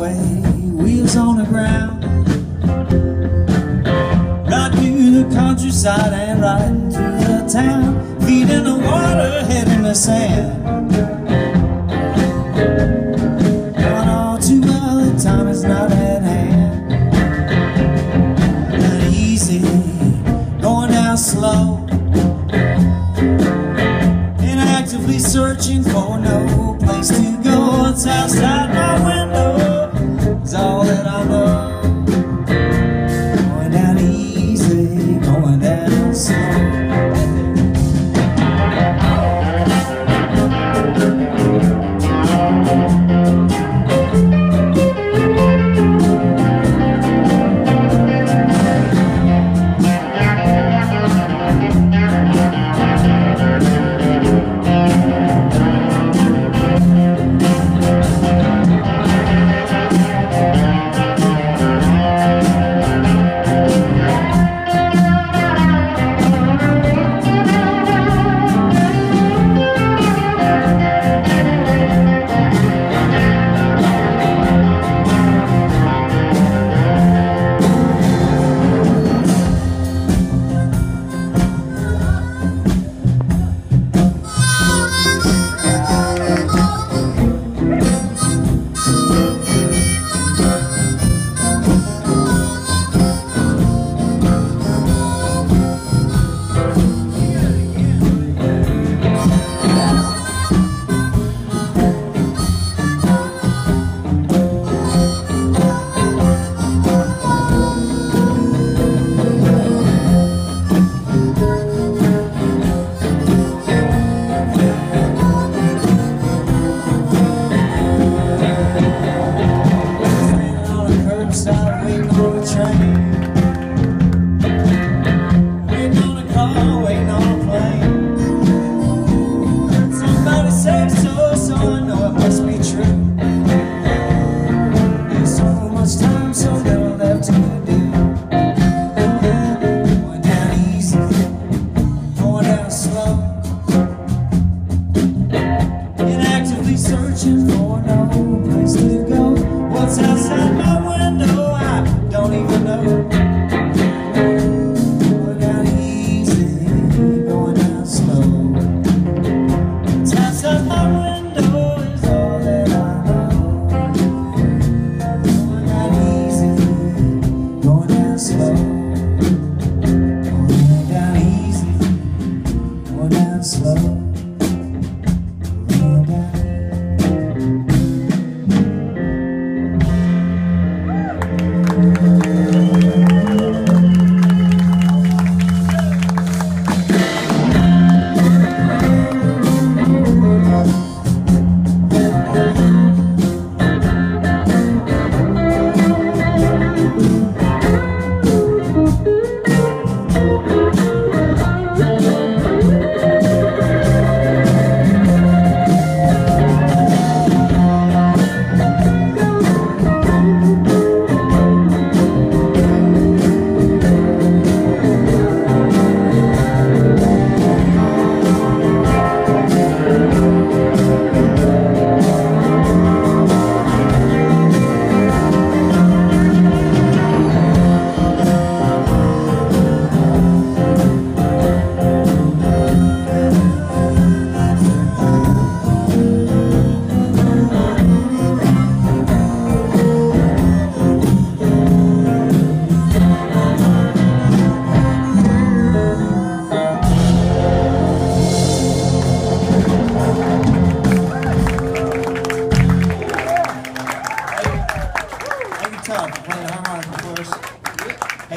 highway, wheels on the ground. Right through the countryside and right through the town. Feet in the water, head in the sand. All too well, time is not at hand. Not easy, going down slow. Inactively searching for no place to go. It's outside my window, is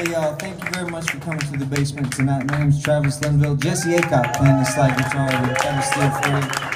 Hey, y'all, thank you very much for coming to the basement tonight. My name's Travis Linville. Jesse Aycock playing the slide guitar with Travis Steel for you.